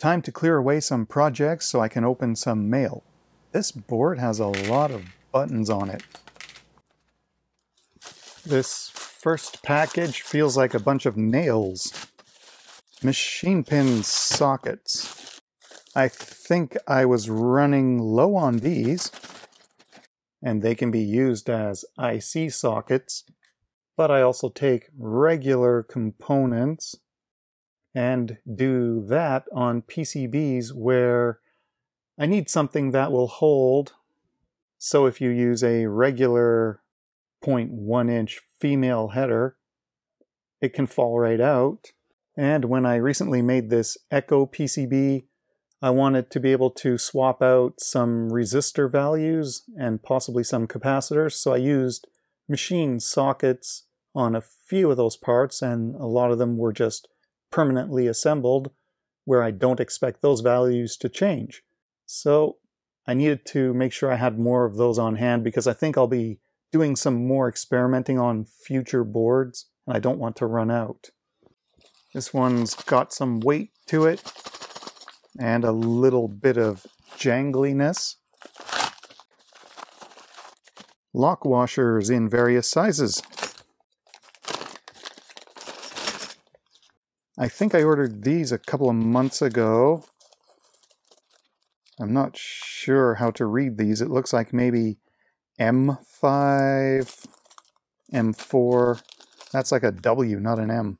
Time to clear away some projects so I can open some mail. This board has a lot of buttons on it. This first package feels like a bunch of nails. Machine pin sockets. I think I was running low on these, and they can be used as IC sockets, but I also take regular components and do that on PCBs where I need something that will hold. So if you use a regular 0.1 inch female header, it can fall right out. And when I recently made this Echo PCB, I wanted to be able to swap out some resistor values and possibly some capacitors. So I used machine sockets on a few of those parts and a lot of them were just permanently assembled where I don't expect those values to change. So I needed to make sure I had more of those on hand because I think I'll be doing some more experimenting on future boards and I don't want to run out. This one's got some weight to it and a little bit of jangliness. Lock washers in various sizes. I think I ordered these a couple of months ago. I'm not sure how to read these. It looks like maybe M5, M4. That's like a W, not an M.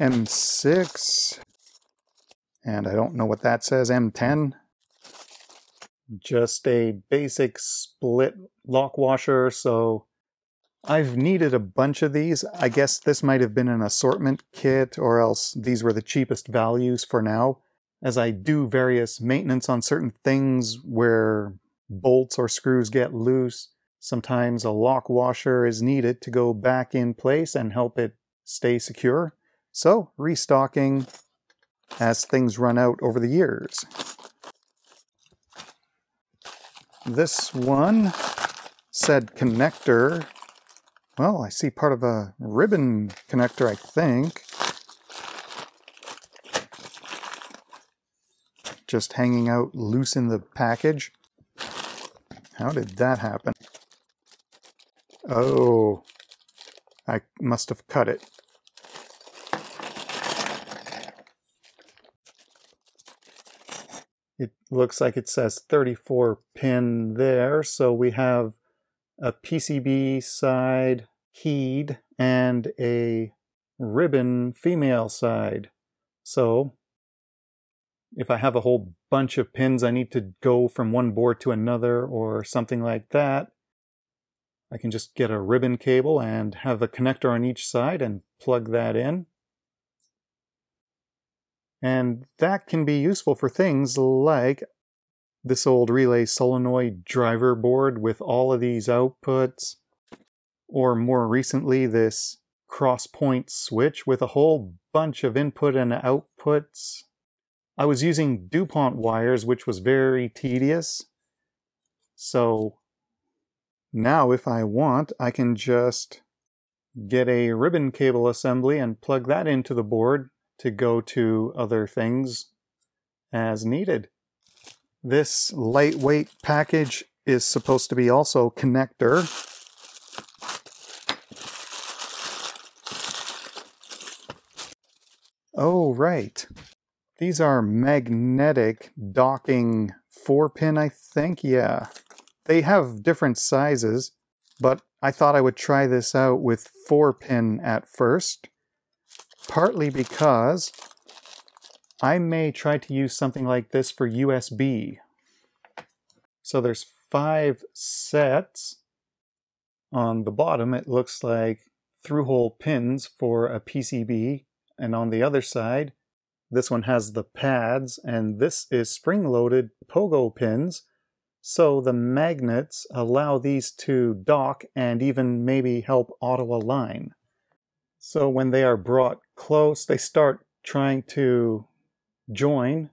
M6. And I don't know what that says. M10. Just a basic split lock washer. So I've needed a bunch of these. I guess this might have been an assortment kit or else these were the cheapest values for now. As I do various maintenance on certain things where bolts or screws get loose, sometimes a lock washer is needed to go back in place and help it stay secure. So restocking as things run out over the years. This one said connector well, I see part of a ribbon connector, I think. Just hanging out loose in the package. How did that happen? Oh, I must have cut it. It looks like it says 34 pin there, so we have a PCB side keyed and a ribbon female side. So if I have a whole bunch of pins I need to go from one board to another or something like that, I can just get a ribbon cable and have a connector on each side and plug that in. And that can be useful for things like this old relay solenoid driver board with all of these outputs, or more recently, this cross-point switch with a whole bunch of input and outputs. I was using DuPont wires, which was very tedious. So now if I want, I can just get a ribbon cable assembly and plug that into the board to go to other things as needed. This lightweight package is supposed to be also connector. Oh, right. These are magnetic docking 4-pin, I think. Yeah. They have different sizes, but I thought I would try this out with 4-pin at first, partly because I may try to use something like this for USB. So there's five sets. On the bottom, it looks like through-hole pins for a PCB. And on the other side, this one has the pads, and this is spring-loaded pogo pins. So the magnets allow these to dock and even maybe help auto-align. So when they are brought close, they start trying to join,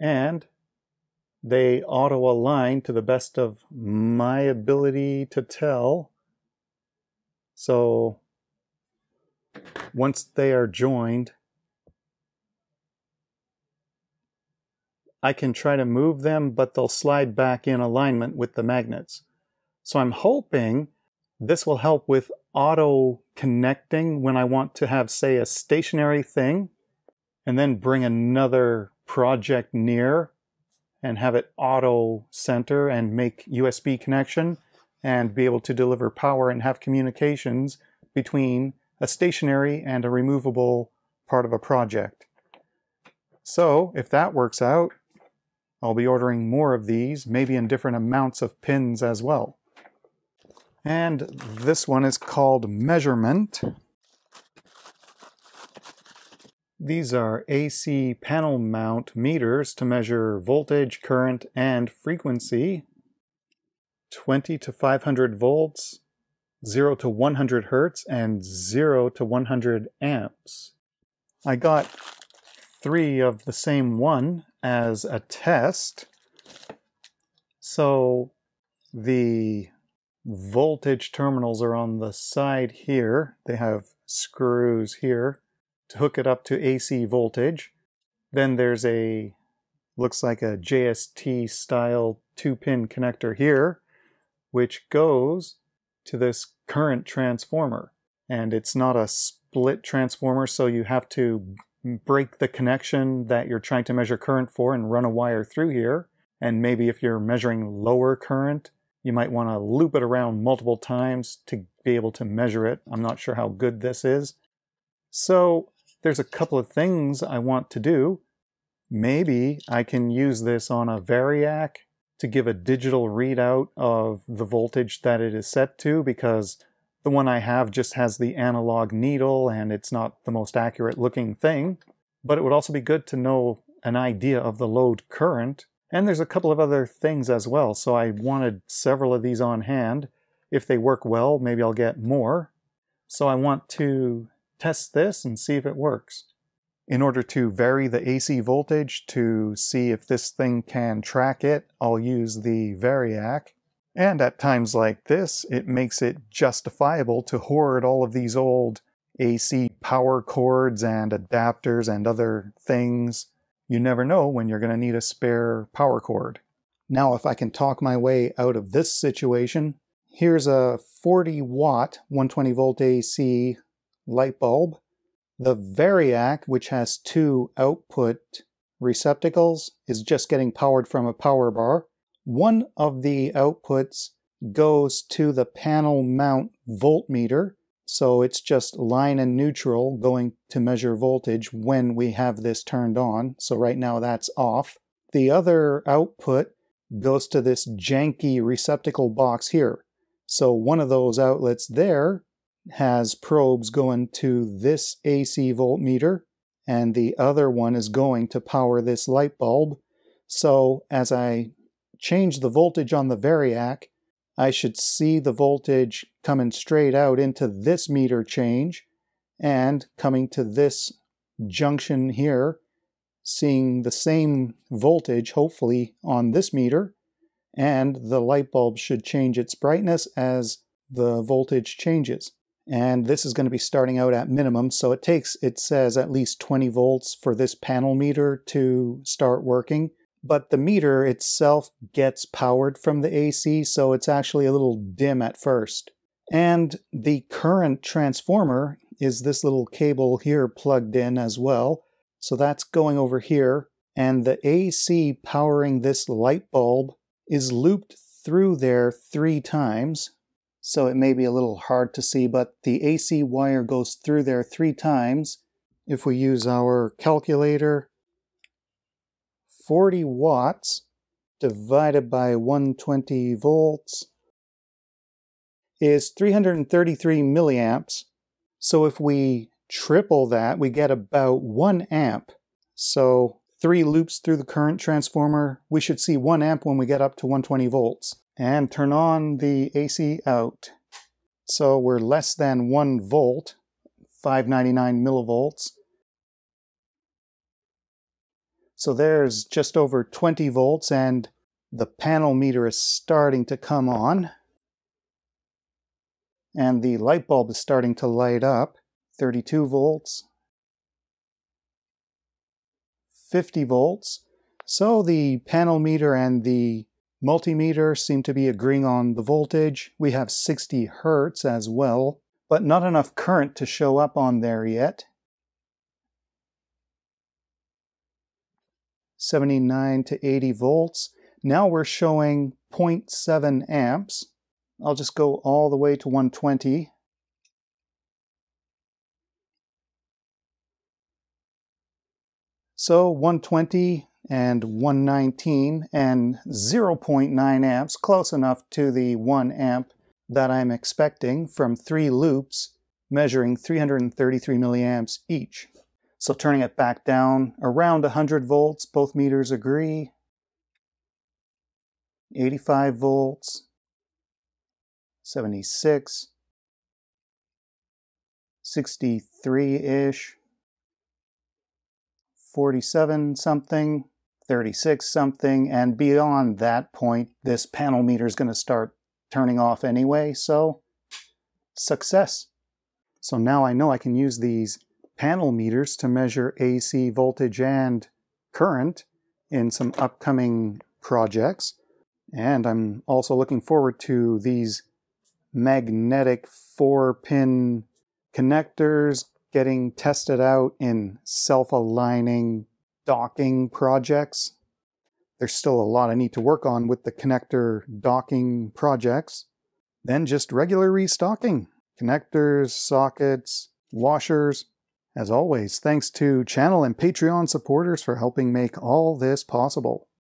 and they auto align to the best of my ability to tell. So once they are joined, I can try to move them, but they'll slide back in alignment with the magnets. So I'm hoping this will help with auto connecting when I want to have, say, a stationary thing and then bring another project near and have it auto center and make USB connection and be able to deliver power and have communications between a stationary and a removable part of a project. So if that works out, I'll be ordering more of these, maybe in different amounts of pins as well. And this one is called Measurement. These are AC panel mount meters to measure voltage, current, and frequency. 20 to 500 volts, 0 to 100 hertz, and 0 to 100 amps. I got three of the same one as a test. So the voltage terminals are on the side here. They have screws here to hook it up to AC voltage. Then there's a, looks like a JST style two pin connector here, which goes to this current transformer. And it's not a split transformer, so you have to break the connection that you're trying to measure current for and run a wire through here. And maybe if you're measuring lower current, you might want to loop it around multiple times to be able to measure it. I'm not sure how good this is. So there's a couple of things I want to do. Maybe I can use this on a Variac to give a digital readout of the voltage that it is set to because the one I have just has the analog needle and it's not the most accurate looking thing, but it would also be good to know an idea of the load current. And there's a couple of other things as well, so I wanted several of these on hand. If they work well, maybe I'll get more. So I want to test this and see if it works. In order to vary the AC voltage to see if this thing can track it, I'll use the Variac. And at times like this, it makes it justifiable to hoard all of these old AC power cords and adapters and other things. You never know when you're going to need a spare power cord. Now, if I can talk my way out of this situation, here's a 40 watt 120 volt AC light bulb. The Variac, which has two output receptacles, is just getting powered from a power bar. One of the outputs goes to the panel mount voltmeter, so it's just line and neutral going to measure voltage when we have this turned on. So right now that's off. The other output goes to this janky receptacle box here. So one of those outlets there has probes going to this AC voltmeter, and the other one is going to power this light bulb. So as I change the voltage on the Variac, I should see the voltage coming straight out into this meter change and coming to this junction here, seeing the same voltage, hopefully, on this meter, and the light bulb should change its brightness as the voltage changes. And this is going to be starting out at minimum, so it takes, it says, at least 20 volts for this panel meter to start working but the meter itself gets powered from the AC, so it's actually a little dim at first. And the current transformer is this little cable here plugged in as well. So that's going over here. And the AC powering this light bulb is looped through there three times. So it may be a little hard to see, but the AC wire goes through there three times. If we use our calculator, 40 watts divided by 120 volts is 333 milliamps. So if we triple that, we get about 1 amp. So three loops through the current transformer, we should see 1 amp when we get up to 120 volts. And turn on the AC out. So we're less than 1 volt, 599 millivolts. So there's just over 20 volts and the panel meter is starting to come on. And the light bulb is starting to light up. 32 volts. 50 volts. So the panel meter and the multimeter seem to be agreeing on the voltage. We have 60 hertz as well, but not enough current to show up on there yet. 79 to 80 volts. Now we're showing 0.7 amps. I'll just go all the way to 120. So 120 and 119 and 0.9 amps, close enough to the 1 amp that I'm expecting from three loops measuring 333 milliamps each. So turning it back down around 100 volts, both meters agree. 85 volts, 76, 63-ish, 47 something, 36 something, and beyond that point, this panel meter is going to start turning off anyway, so success. So now I know I can use these panel meters to measure AC voltage and current in some upcoming projects. And I'm also looking forward to these magnetic four pin connectors getting tested out in self-aligning docking projects. There's still a lot I need to work on with the connector docking projects. Then just regular restocking. Connectors, sockets, washers. As always, thanks to channel and Patreon supporters for helping make all this possible.